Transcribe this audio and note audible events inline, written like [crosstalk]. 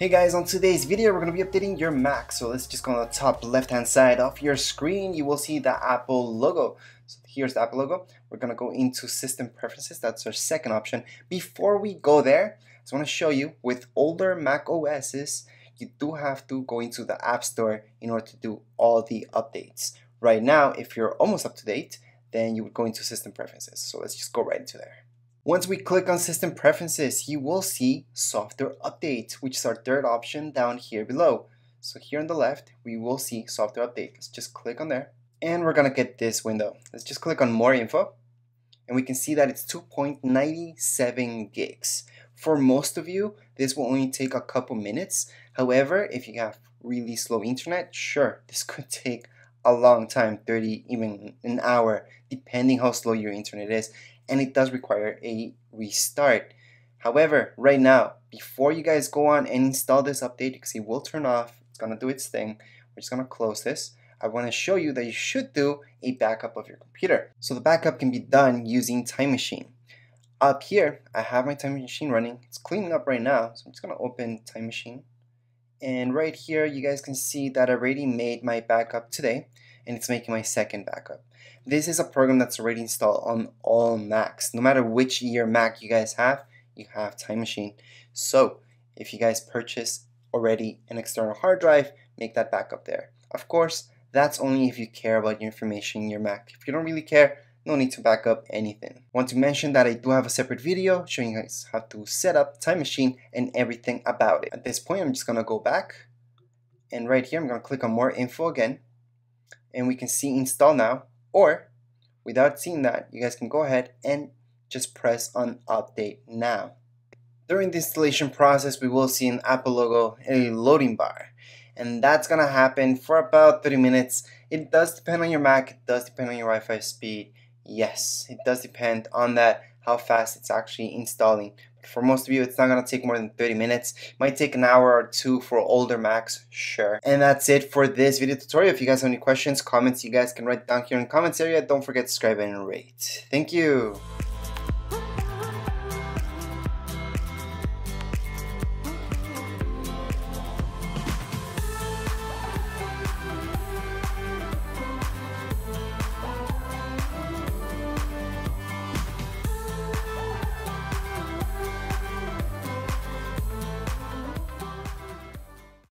Hey guys, on today's video we're going to be updating your Mac. So let's just go on the top left hand side of your screen. You will see the Apple logo. So here's the Apple logo. We're going to go into system preferences. That's our second option. Before we go there, I just want to show you with older Mac OSs, you do have to go into the App Store in order to do all the updates. Right now, if you're almost up to date, then you would go into system preferences. So let's just go right into there. Once we click on System Preferences, you will see Software Update, which is our third option down here below. So here on the left, we will see Software Update. Let's just click on there. And we're gonna get this window. Let's just click on More Info. And we can see that it's 2.97 gigs. For most of you, this will only take a couple minutes. However, if you have really slow internet, sure, [laughs] this could take a long time 30 even an hour depending how slow your internet is and it does require a restart. However right now before you guys go on and install this update you can see it will turn off it's gonna do its thing we're just gonna close this I want to show you that you should do a backup of your computer. So the backup can be done using Time Machine. Up here I have my Time Machine running it's cleaning up right now so I'm just gonna open Time Machine. And right here you guys can see that I already made my backup today and it's making my second backup. This is a program that's already installed on all Macs. No matter which year Mac you guys have, you have Time Machine. So if you guys purchase already an external hard drive, make that backup there. Of course, that's only if you care about your information in your Mac. If you don't really care, no need to back up anything. Want to mention that I do have a separate video showing you guys how to set up Time Machine and everything about it. At this point, I'm just gonna go back and right here, I'm gonna click on more info again and we can see install now or without seeing that, you guys can go ahead and just press on update now. During the installation process, we will see an Apple logo, a loading bar and that's gonna happen for about 30 minutes. It does depend on your Mac, it does depend on your Wi-Fi speed, Yes, it does depend on that how fast it's actually installing. But for most of you, it's not going to take more than 30 minutes. It might take an hour or two for older Macs, sure. And that's it for this video tutorial. If you guys have any questions, comments, you guys can write down here in the comments area. Don't forget to subscribe and rate. Thank you.